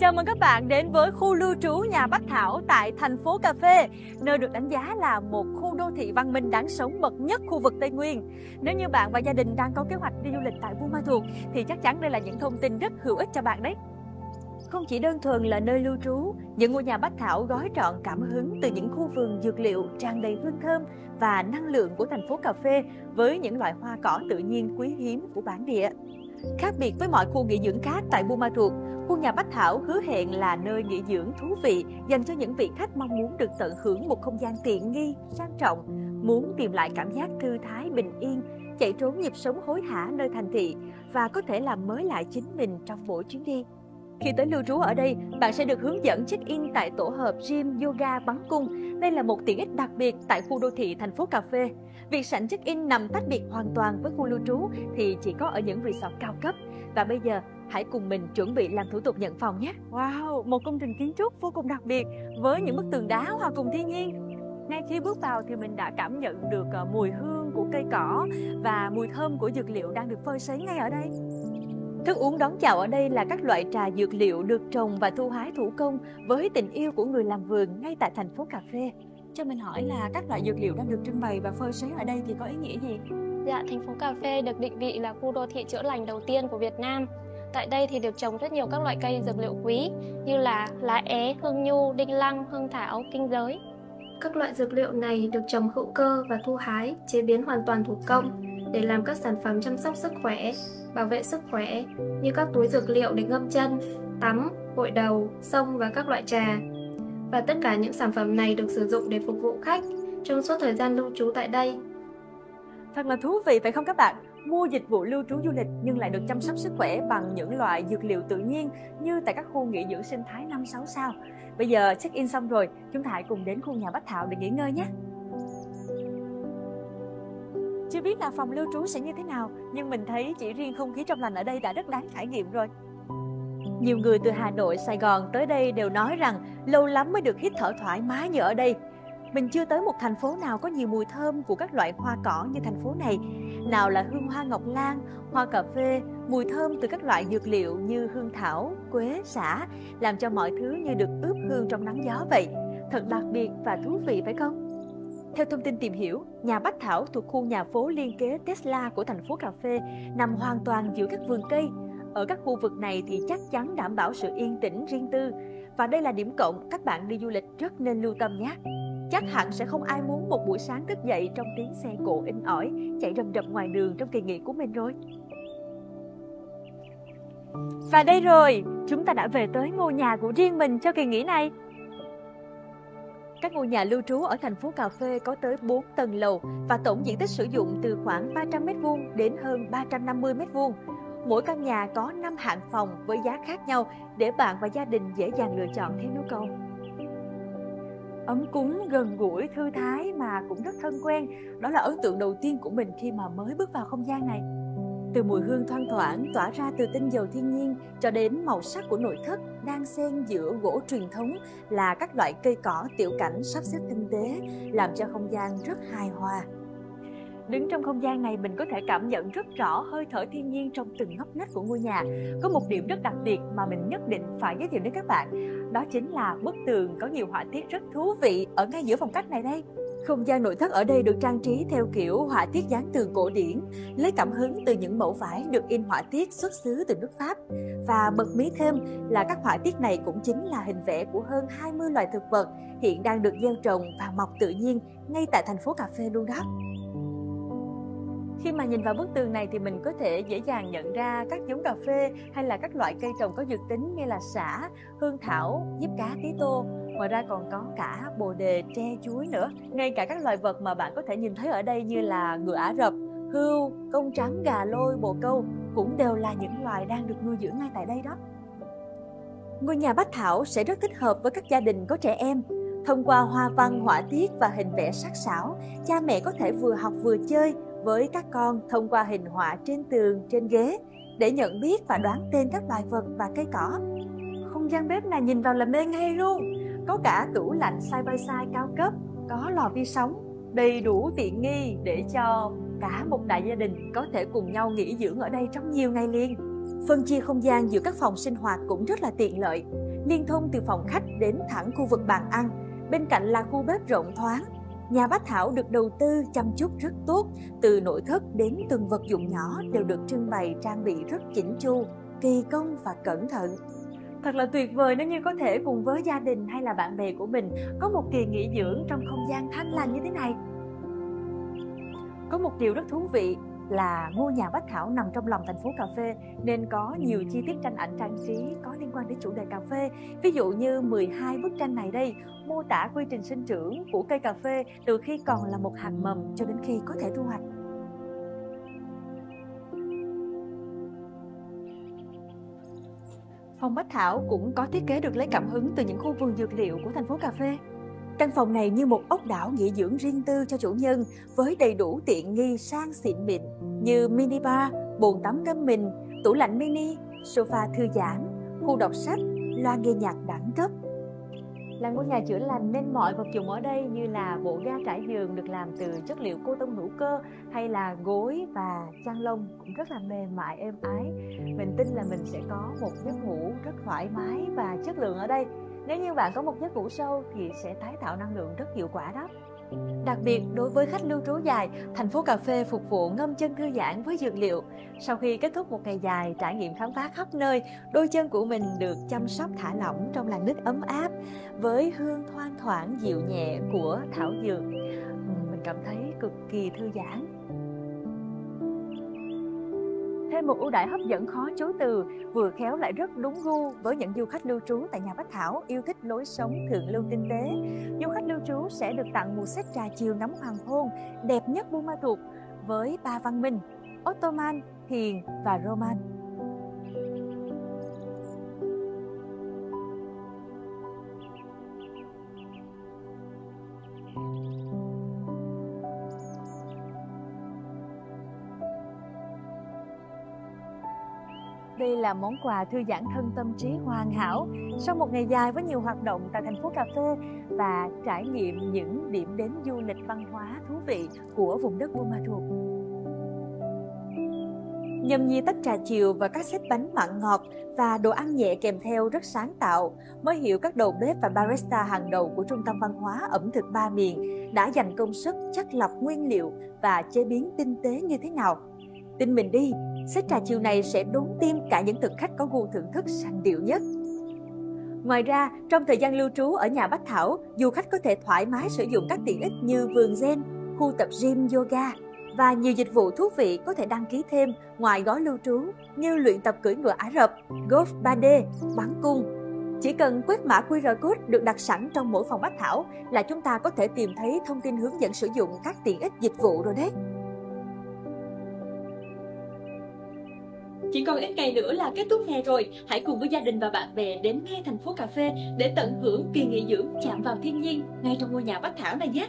Chào mừng các bạn đến với khu lưu trú nhà Bách Thảo tại thành phố Cà Phê, nơi được đánh giá là một khu đô thị văn minh đáng sống bậc nhất khu vực Tây Nguyên. Nếu như bạn và gia đình đang có kế hoạch đi du lịch tại Buôn Ma Thuột thì chắc chắn đây là những thông tin rất hữu ích cho bạn đấy. Không chỉ đơn thuần là nơi lưu trú, những ngôi nhà Bách Thảo gói trọn cảm hứng từ những khu vườn dược liệu tràn đầy hương thơm và năng lượng của thành phố cà phê với những loại hoa cỏ tự nhiên quý hiếm của bản địa. Khác biệt với mọi khu nghỉ dưỡng khác tại Buôn Ma Thuột, khu nhà Bách Thảo hứa hẹn là nơi nghỉ dưỡng thú vị dành cho những vị khách mong muốn được tận hưởng một không gian tiện nghi, sang trọng, muốn tìm lại cảm giác thư thái bình yên, chạy trốn nhịp sống hối hả nơi thành thị và có thể làm mới lại chính mình trong mỗi chuyến đi. Khi tới lưu trú ở đây, bạn sẽ được hướng dẫn check-in tại tổ hợp gym yoga bắn cung. Đây là một tiện ích đặc biệt tại khu đô thị thành phố cà phê. Việc sảnh check-in nằm tách biệt hoàn toàn với khu lưu trú thì chỉ có ở những resort cao cấp. Và bây giờ, hãy cùng mình chuẩn bị làm thủ tục nhận phòng nhé. Wow, một công trình kiến trúc vô cùng đặc biệt với những bức tường đá hòa cùng thiên nhiên. Ngay khi bước vào thì mình đã cảm nhận được ờ, mùi hương của cây cỏ và mùi thơm của dược liệu đang được phơi sấy ngay ở đây. Thức uống đón chào ở đây là các loại trà dược liệu được trồng và thu hái thủ công với tình yêu của người làm vườn ngay tại thành phố cà phê. Cho mình hỏi là các loại dược liệu đang được trưng bày và phơi sấy ở đây thì có ý nghĩa gì? Dạ, thành phố Cà Phê được định vị là khu đô thị chữa lành đầu tiên của Việt Nam. Tại đây thì được trồng rất nhiều các loại cây dược liệu quý như là lá é, hương nhu, đinh lăng, hương thảo, kinh giới. Các loại dược liệu này được trồng hữu cơ và thu hái, chế biến hoàn toàn thủ công để làm các sản phẩm chăm sóc sức khỏe, bảo vệ sức khỏe như các túi dược liệu để ngâm chân, tắm, gội đầu, sông và các loại trà. Và tất cả những sản phẩm này được sử dụng để phục vụ khách trong suốt thời gian lưu trú tại đây. Thật là thú vị phải không các bạn? Mua dịch vụ lưu trú du lịch nhưng lại được chăm sóc sức khỏe bằng những loại dược liệu tự nhiên như tại các khu nghỉ dưỡng sinh thái 5-6 sao. Bây giờ check in xong rồi, chúng ta hãy cùng đến khu nhà Bách Thảo để nghỉ ngơi nhé. Chưa biết là phòng lưu trú sẽ như thế nào, nhưng mình thấy chỉ riêng không khí trong lành ở đây đã rất đáng trải nghiệm rồi. Nhiều người từ Hà Nội, Sài Gòn tới đây đều nói rằng lâu lắm mới được hít thở thoải mái như ở đây. Mình chưa tới một thành phố nào có nhiều mùi thơm của các loại hoa cỏ như thành phố này. Nào là hương hoa ngọc lan, hoa cà phê, mùi thơm từ các loại dược liệu như hương thảo, quế, xả, làm cho mọi thứ như được ướp hương trong nắng gió vậy. Thật đặc biệt và thú vị phải không? Theo thông tin tìm hiểu, nhà Bách Thảo thuộc khu nhà phố liên kế Tesla của thành phố Cà Phê nằm hoàn toàn giữa các vườn cây. Ở các khu vực này thì chắc chắn đảm bảo sự yên tĩnh riêng tư. Và đây là điểm cộng các bạn đi du lịch rất nên lưu tâm nhé. Chắc hẳn sẽ không ai muốn một buổi sáng thức dậy trong tiếng xe cộ in ỏi chạy rầm rập ngoài đường trong kỳ nghỉ của mình rồi. Và đây rồi, chúng ta đã về tới ngôi nhà của riêng mình cho kỳ nghỉ này. Các ngôi nhà lưu trú ở thành phố Cà Phê có tới 4 tầng lầu và tổng diện tích sử dụng từ khoảng 300 m2 đến hơn 350 m2. Mỗi căn nhà có 5 hạng phòng với giá khác nhau để bạn và gia đình dễ dàng lựa chọn theo nhu cầu. Ấm cúng, gần gũi, thư thái mà cũng rất thân quen, đó là ấn tượng đầu tiên của mình khi mà mới bước vào không gian này. Từ mùi hương thoang thoảng tỏa ra từ tinh dầu thiên nhiên cho đến màu sắc của nội thất đang xen giữa gỗ truyền thống là các loại cây cỏ tiểu cảnh sắp xếp tinh tế làm cho không gian rất hài hòa. Đứng trong không gian này mình có thể cảm nhận rất rõ hơi thở thiên nhiên trong từng ngóc ngách của ngôi nhà. Có một điểm rất đặc biệt mà mình nhất định phải giới thiệu đến các bạn, đó chính là bức tường có nhiều họa tiết rất thú vị ở ngay giữa phòng khách này đây. Không gian nội thất ở đây được trang trí theo kiểu họa tiết dán tường cổ điển, lấy cảm hứng từ những mẫu vải được in họa tiết xuất xứ từ nước Pháp. Và bật mí thêm là các họa tiết này cũng chính là hình vẽ của hơn 20 loài thực vật hiện đang được gieo trồng và mọc tự nhiên ngay tại thành phố cà phê luôn đó. Khi mà nhìn vào bức tường này thì mình có thể dễ dàng nhận ra các giống cà phê hay là các loại cây trồng có dược tính như là xả, hương thảo, diếp cá, tí tô. Ngoài ra còn có cả bồ đề, tre, chuối nữa. Ngay cả các loài vật mà bạn có thể nhìn thấy ở đây như là ngựa Ả Rập, hươu, công trắng, gà lôi, bồ câu cũng đều là những loài đang được nuôi dưỡng ngay tại đây đó. Ngôi nhà Bách Thảo sẽ rất thích hợp với các gia đình có trẻ em. Thông qua hoa văn, họa tiết và hình vẽ sắc sảo, cha mẹ có thể vừa học vừa chơi, với các con thông qua hình họa trên tường, trên ghế để nhận biết và đoán tên các loài vật và cây cỏ. Không gian bếp này nhìn vào là mê ngay luôn. Có cả tủ lạnh side by side cao cấp, có lò vi sóng, đầy đủ tiện nghi để cho cả một đại gia đình có thể cùng nhau nghỉ dưỡng ở đây trong nhiều ngày liền. Phân chia không gian giữa các phòng sinh hoạt cũng rất là tiện lợi. Liên thông từ phòng khách đến thẳng khu vực bàn ăn, bên cạnh là khu bếp rộng thoáng. Nhà Bách Thảo được đầu tư chăm chút rất tốt, từ nội thất đến từng vật dụng nhỏ đều được trưng bày trang bị rất chỉnh chu, kỳ công và cẩn thận. Thật là tuyệt vời nếu như có thể cùng với gia đình hay là bạn bè của mình có một kỳ nghỉ dưỡng trong không gian thanh lành như thế này. Có một điều rất thú vị là ngôi nhà Bách Thảo nằm trong lòng thành phố cà phê, nên có nhiều chi tiết tranh ảnh trang trí có liên quan đến chủ đề cà phê. Ví dụ như 12 bức tranh này đây, mô tả quy trình sinh trưởng của cây cà phê từ khi còn là một hạt mầm cho đến khi có thể thu hoạch. Phòng Bách Thảo cũng có thiết kế được lấy cảm hứng từ những khu vườn dược liệu của thành phố cà phê. Căn phòng này như một ốc đảo nghỉ dưỡng riêng tư cho chủ nhân với đầy đủ tiện nghi sang xịn mịn như mini bar, bồn tắm ngâm mình, tủ lạnh mini, sofa thư giãn, khu đọc sách, loa nghe nhạc đẳng cấp. Là ngôi nhà chữa lành nên mọi vật dụng ở đây như là bộ ga trải giường được làm từ chất liệu cô tông hữu cơ hay là gối và chăn lông cũng rất là mềm mại, êm ái. Mình tin là mình sẽ có một giấc ngủ rất thoải mái và chất lượng ở đây. Nếu như bạn có một giấc ngủ sâu thì sẽ tái tạo năng lượng rất hiệu quả đó. Đặc biệt đối với khách lưu trú dài, thành phố cà phê phục vụ ngâm chân thư giãn với dược liệu. Sau khi kết thúc một ngày dài trải nghiệm khám phá khắp nơi, đôi chân của mình được chăm sóc thả lỏng trong làn nước ấm áp với hương thoang thoảng dịu nhẹ của thảo dược. Mình cảm thấy cực kỳ thư giãn thêm một ưu đãi hấp dẫn khó chối từ, vừa khéo lại rất đúng gu với những du khách lưu trú tại nhà Bách Thảo yêu thích lối sống thượng lưu tinh tế. Du khách lưu trú sẽ được tặng một set trà chiều ngắm hoàng hôn đẹp nhất Buôn Ma Thuột với ba văn minh Ottoman, Hiền và Roman. Đây là món quà thư giãn thân tâm trí hoàn hảo sau một ngày dài với nhiều hoạt động tại thành phố cà phê và trải nghiệm những điểm đến du lịch văn hóa thú vị của vùng đất Buôn Ma Thuột. Nhâm nhi tách trà chiều và các set bánh mặn ngọt và đồ ăn nhẹ kèm theo rất sáng tạo, mới hiểu các đầu bếp và barista hàng đầu của Trung tâm Văn hóa ẩm thực ba miền đã dành công sức chắc lọc nguyên liệu và chế biến tinh tế như thế nào. Tin mình đi, Set trà chiều này sẽ đốn tim cả những thực khách có gu thưởng thức sành điệu nhất. Ngoài ra, trong thời gian lưu trú ở nhà Bách Thảo, du khách có thể thoải mái sử dụng các tiện ích như vườn zen, khu tập gym yoga và nhiều dịch vụ thú vị có thể đăng ký thêm ngoài gói lưu trú như luyện tập cưỡi ngựa Ả Rập, golf 3D, bắn cung. Chỉ cần quét mã QR code được đặt sẵn trong mỗi phòng Bách Thảo là chúng ta có thể tìm thấy thông tin hướng dẫn sử dụng các tiện ích dịch vụ rồi đấy. Chỉ còn ít ngày nữa là kết thúc hè rồi, hãy cùng với gia đình và bạn bè đến ngay thành phố cà phê để tận hưởng kỳ nghỉ dưỡng chạm vào thiên nhiên ngay trong ngôi nhà Bách Thảo này nhé.